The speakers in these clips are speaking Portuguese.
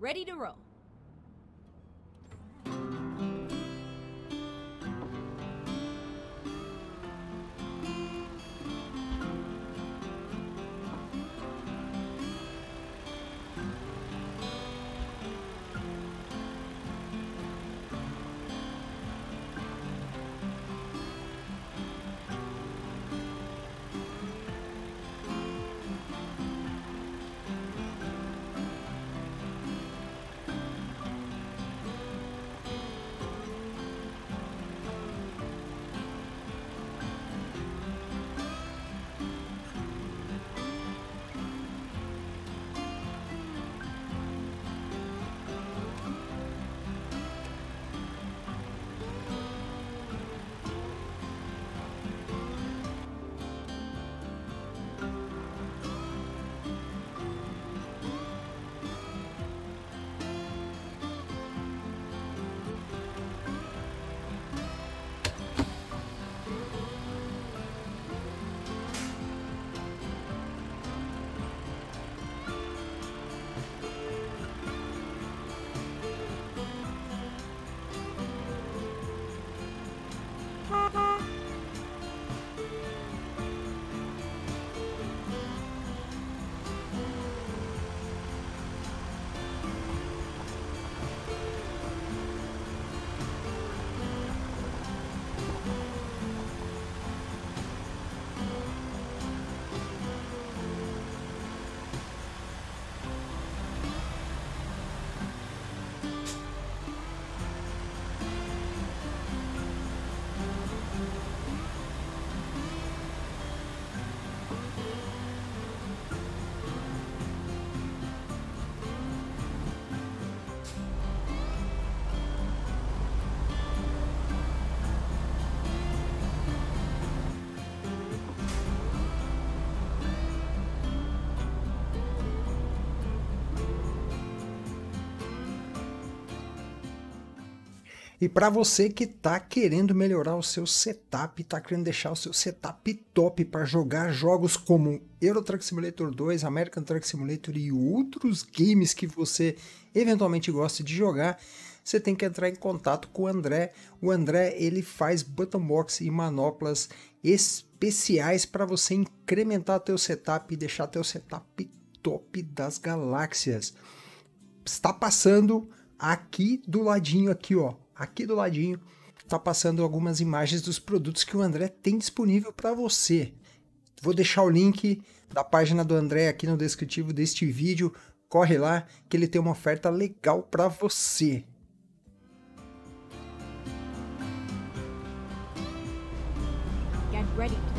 Ready to roll. E para você que está querendo melhorar o seu setup, está querendo deixar o seu setup top para jogar jogos como Euro Truck Simulator 2, American Truck Simulator e outros games que você eventualmente gosta de jogar, você tem que entrar em contato com o André. O André ele faz button box e manoplas especiais para você incrementar teu setup e deixar teu setup top das galáxias. Está passando aqui do ladinho aqui, ó, aqui do ladinho está passando algumas imagens dos produtos que o André tem disponível para você. Vou deixar o link da página do André aqui no descritivo deste vídeo. Corre lá que ele tem uma oferta legal para você. Get ready to.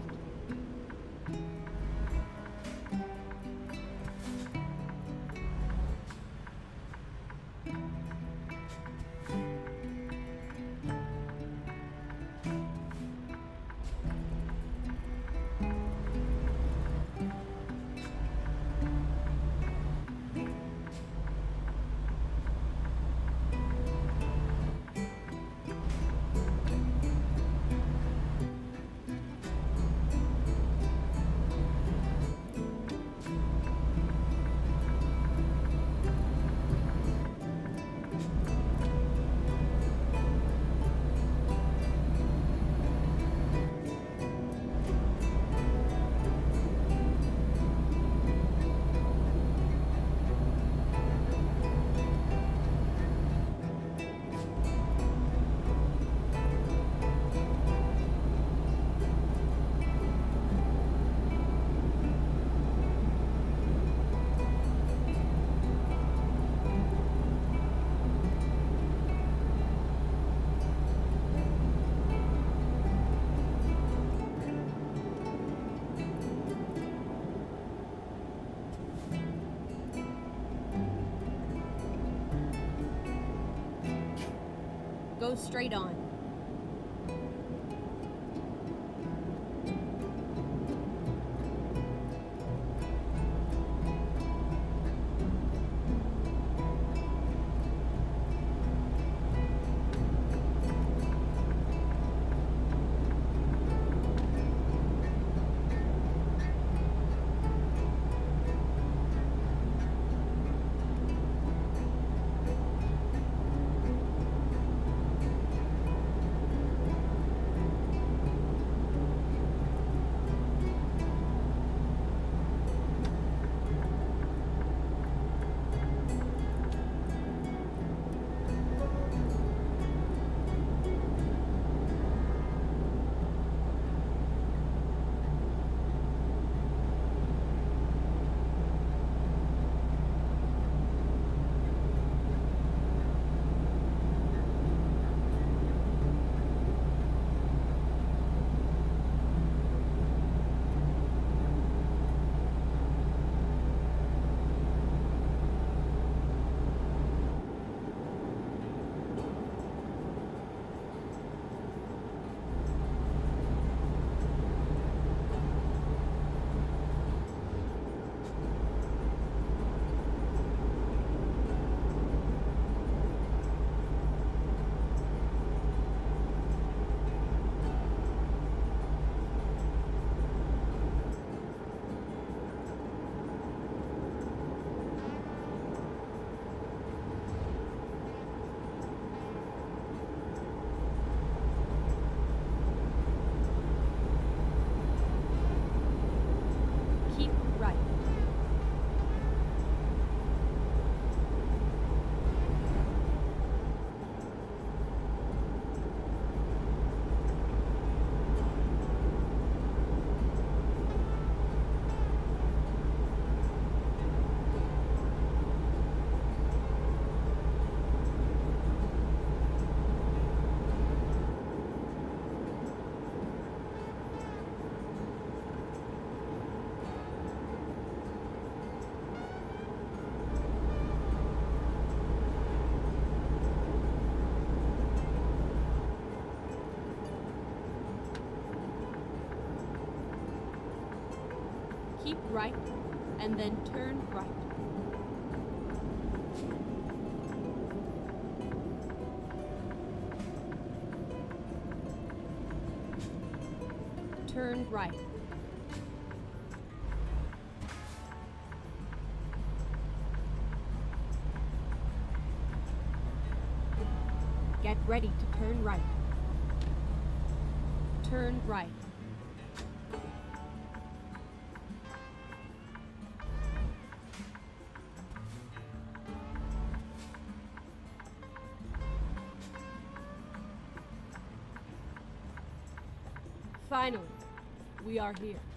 Go straight on. Right and then turn right. Turn right. Get ready to turn right. Turn right. Finally, we are here.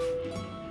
Tchau.